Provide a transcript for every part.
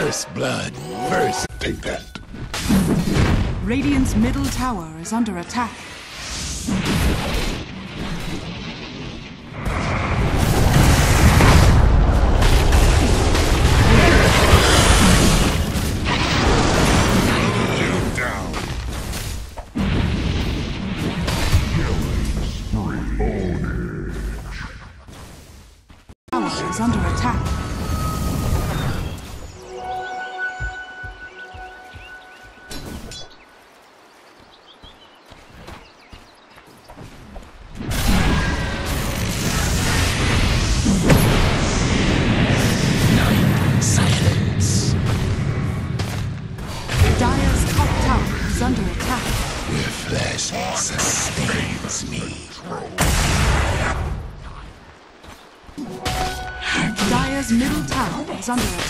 First blood. First. Take that. Radiant's middle tower is under attack. Under attack.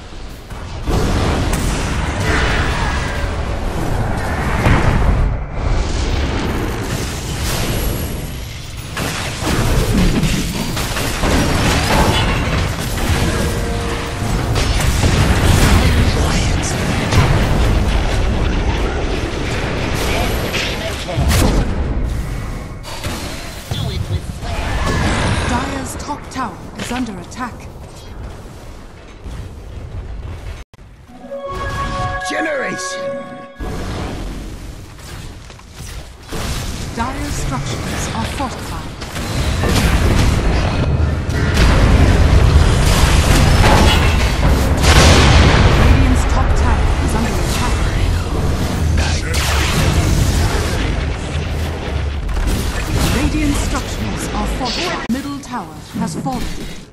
Generation. Dire's structures are fortified. Radiant's top tower is under attack. Structures are fortified. Middle tower has fallen.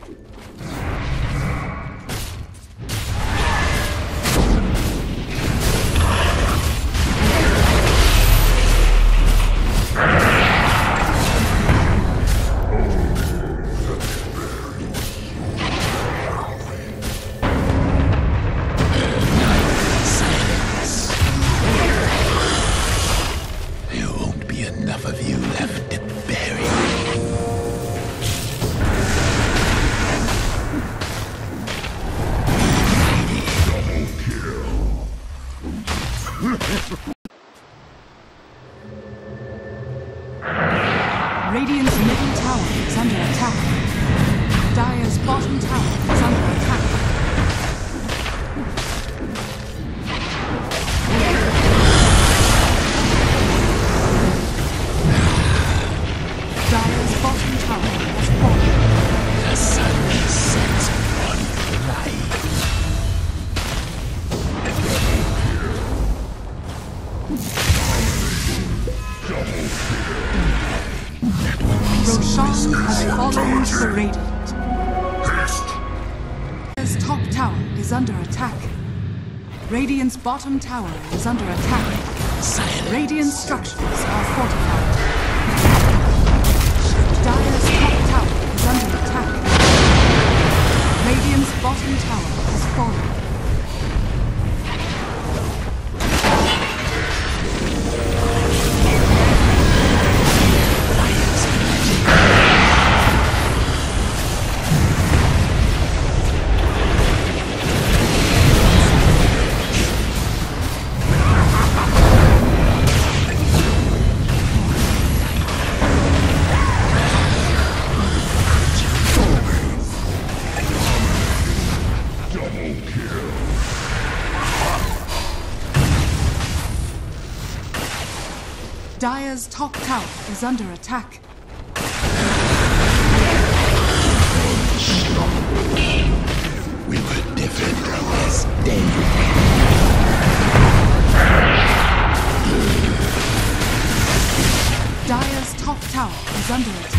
Bottom tower is under attack. Dire's bottom tower has fallen. The sun sets on light. Roshan has fallen to is under attack. Radiant's bottom tower is under attack. Silence. Radiant structures are fortified. Dire's top tower is under attack. Radiant's bottom tower has fallen. Top tower is under attack. We were different on this day. Dire's top tower is under attack.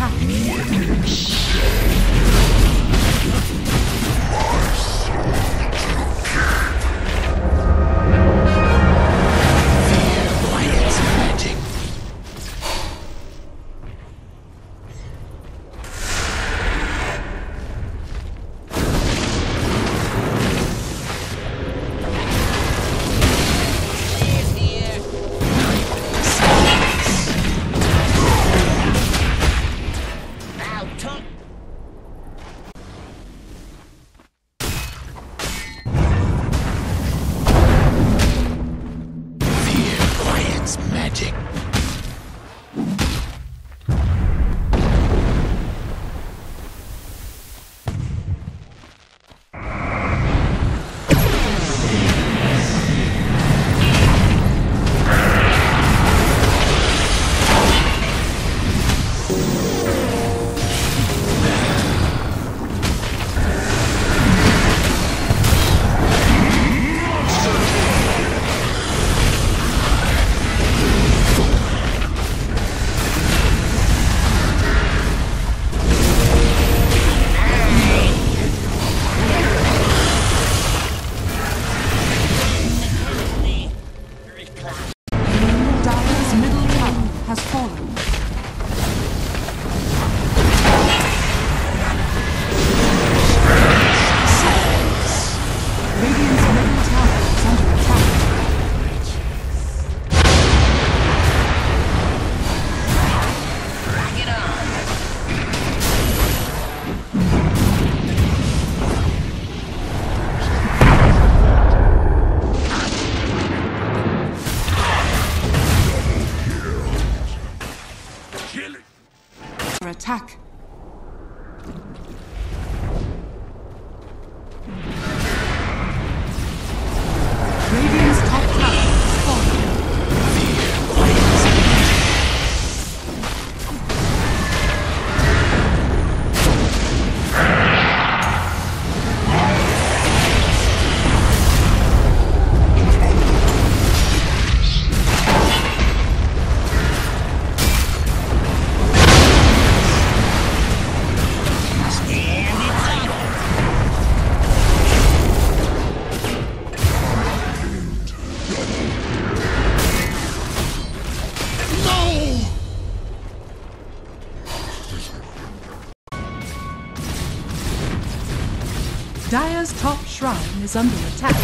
Radiant's is under attack.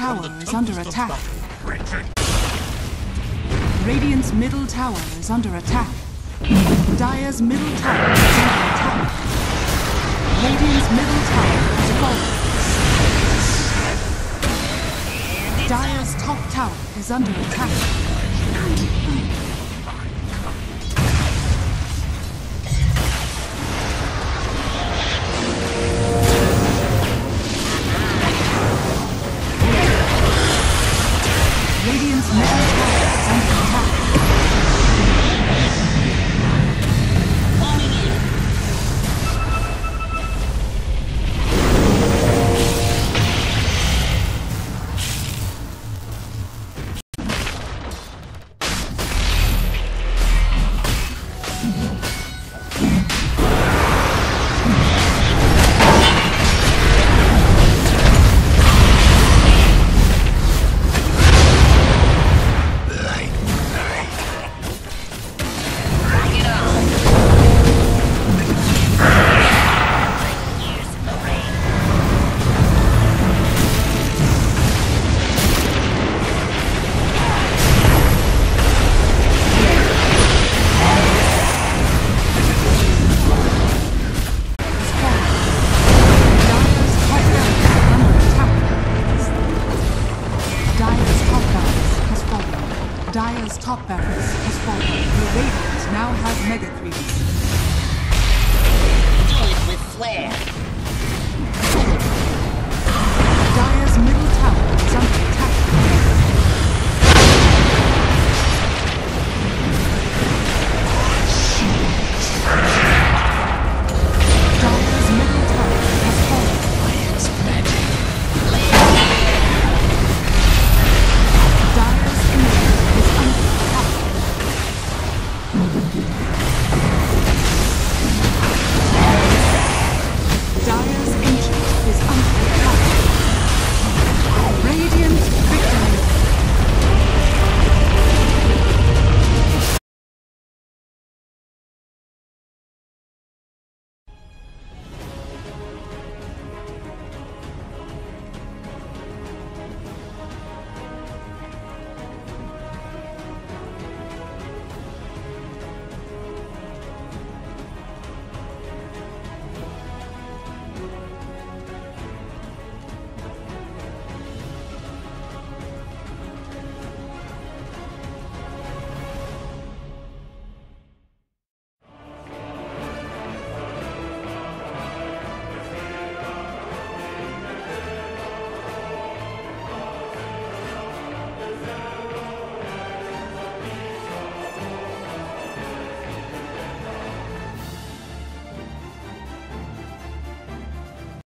Tower is under attack. Radiant's middle tower is under attack. Dire's middle tower is under attack. Radiant's middle tower has fallen. Dire's top tower is under attack. Radiant's middle